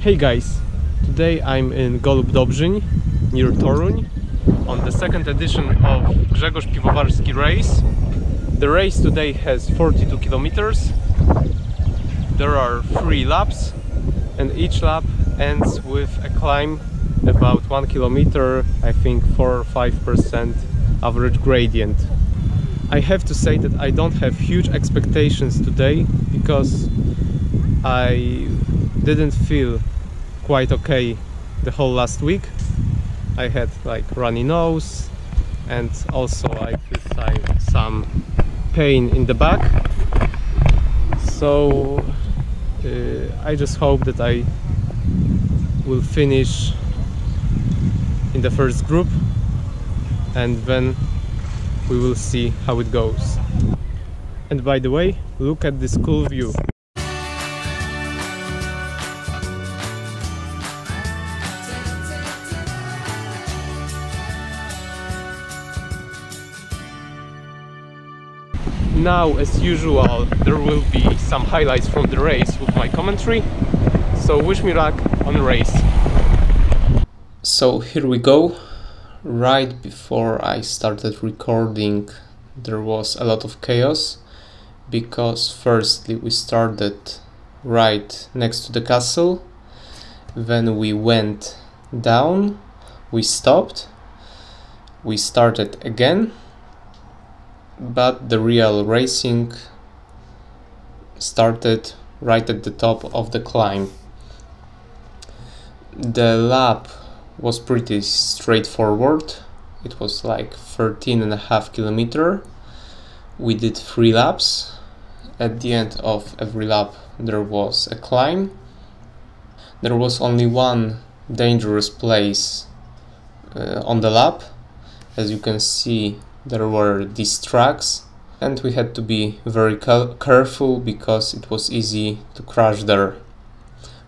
Hey guys, today I'm in Golub Dobrzyń near Toruń on the second edition of Grzegorz Piwowarski race. The race today has 42 kilometers. There are three laps and each lap ends with a climb about one kilometer, I think 4 or 5% average gradient. I have to say that I don't have huge expectations today because I didn't feel quite okay the whole last week. I had like runny nose and also I feel some pain in the back. So uh, I just hope that I will finish in the first group and then we will see how it goes. And by the way, look at this cool view. Now, as usual, there will be some highlights from the race with my commentary, so wish me luck on the race. So here we go. Right before I started recording, there was a lot of chaos because firstly we started right next to the castle, then we went down, we stopped, we started again. But the real racing started right at the top of the climb. The lap was pretty straightforward. It was like 13 and a half kilometer. We did three laps. At the end of every lap there was a climb. There was only one dangerous place uh, on the lap. As you can see there were these tracks and we had to be very careful because it was easy to crash there.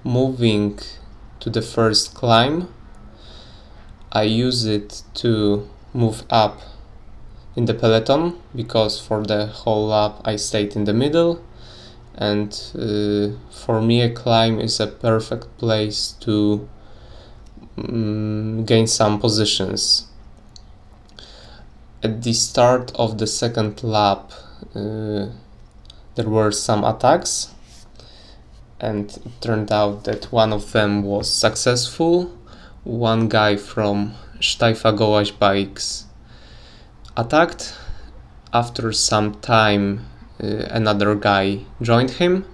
Moving to the first climb, I use it to move up in the peloton because for the whole lap I stayed in the middle. And uh, for me a climb is a perfect place to um, gain some positions. At the start of the second lap uh, there were some attacks. And it turned out that one of them was successful. One guy from Steifa Gołaś bikes attacked. After some time uh, another guy joined him.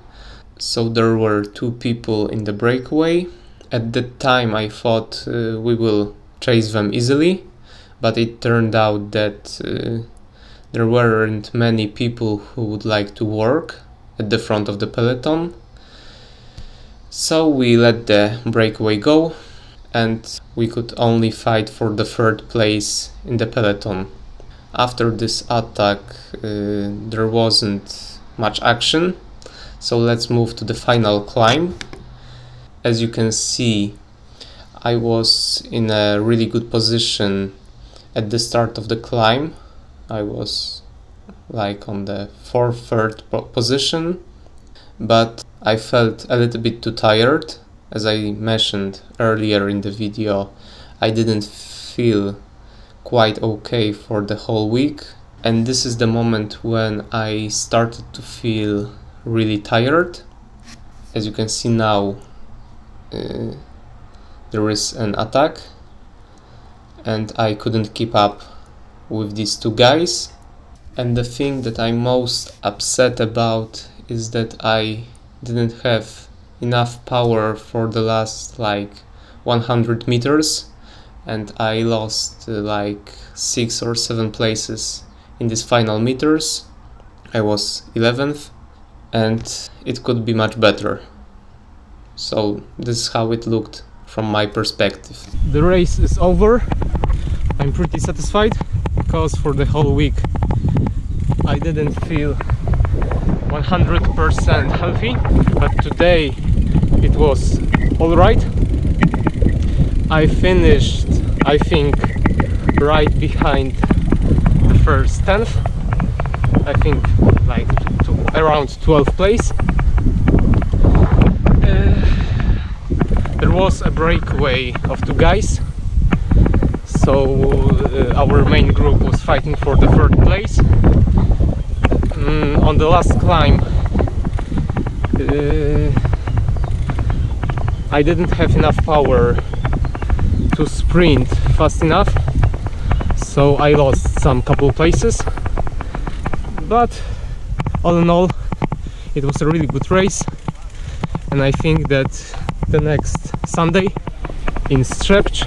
So there were two people in the breakaway. At that time I thought uh, we will chase them easily but it turned out that uh, there weren't many people who would like to work at the front of the peloton. So we let the breakaway go and we could only fight for the third place in the peloton. After this attack uh, there wasn't much action, so let's move to the final climb. As you can see, I was in a really good position at the start of the climb I was like on the fourth third position but I felt a little bit too tired as I mentioned earlier in the video I didn't feel quite okay for the whole week. And this is the moment when I started to feel really tired. As you can see now uh, there is an attack. And I couldn't keep up with these two guys. And the thing that I'm most upset about is that I didn't have enough power for the last like 100 meters and I lost uh, like 6 or 7 places in these final meters. I was 11th and it could be much better. So this is how it looked from my perspective. The race is over I'm pretty satisfied because for the whole week I didn't feel 100% healthy but today it was alright I finished I think right behind the first 10th I think like to around 12th place. Uh, there was a breakaway of two guys, so uh, our main group was fighting for the third place. Mm, on the last climb, uh, I didn't have enough power to sprint fast enough so I lost some couple places. But all in all it was a really good race and I think that the next Sunday in Strzepcz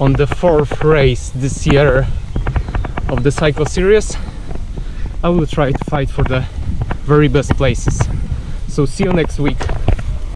on the fourth race this year of the cycle series I will try to fight for the very best places. So see you next week